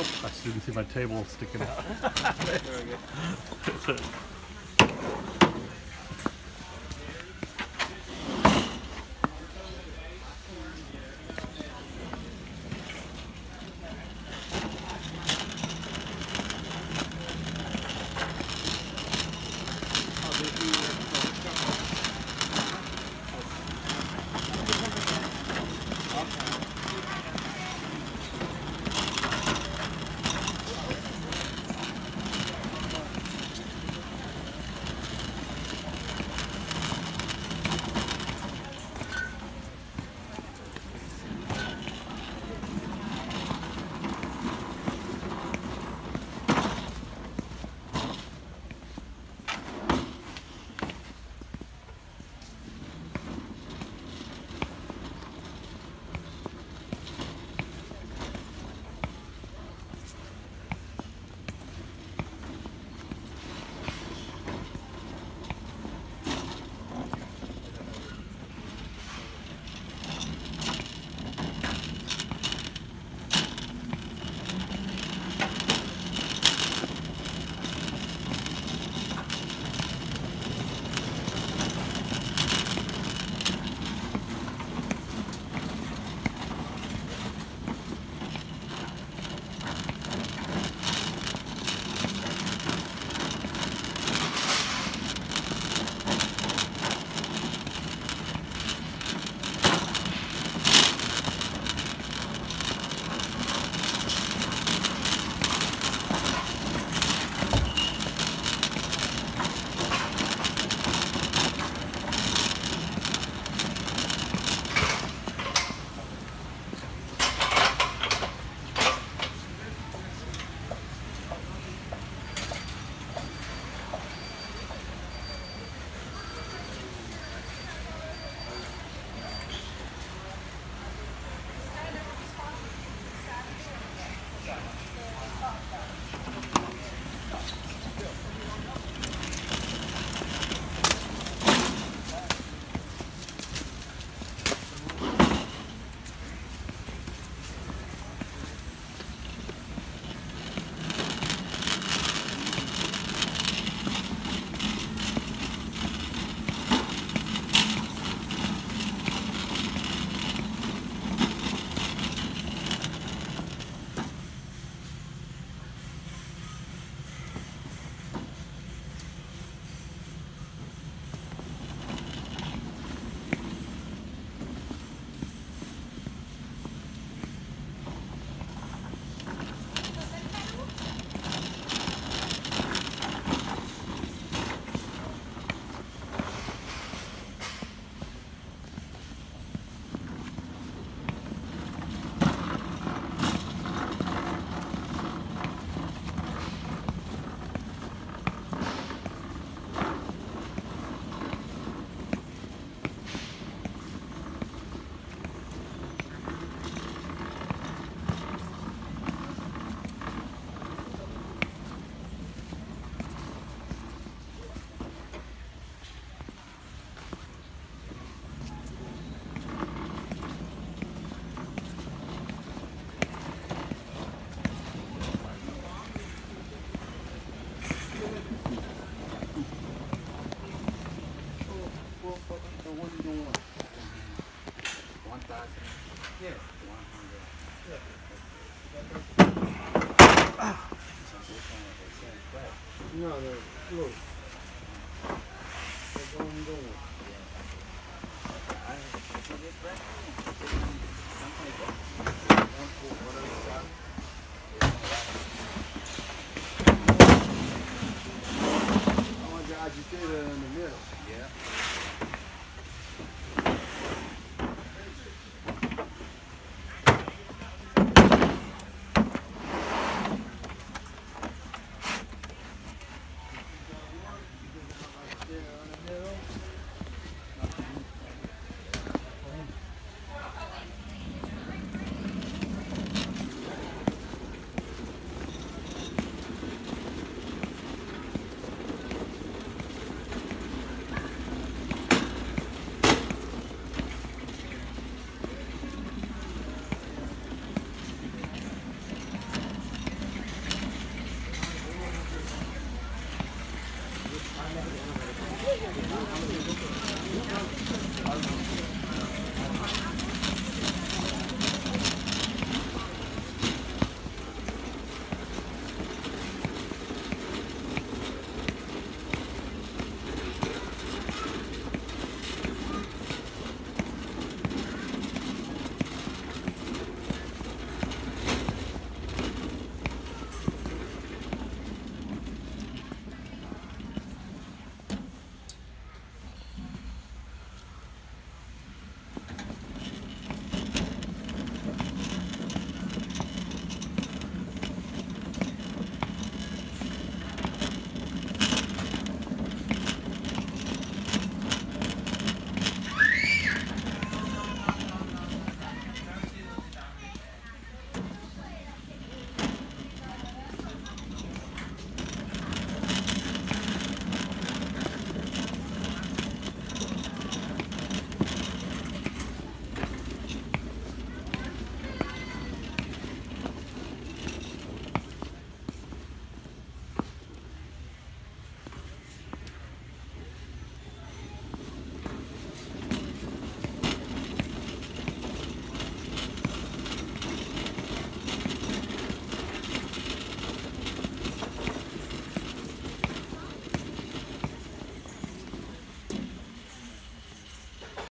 I didn't see my table sticking out. No, no, look. They're going to I just did a...